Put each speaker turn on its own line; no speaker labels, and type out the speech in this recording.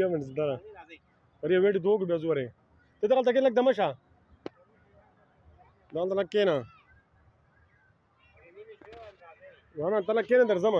یو منځ دا ور یو وېټ دوه بیا زوره ته دا تکې لګ دمشه دا نه لګ کېنا ونه ته لګ کېنا درځم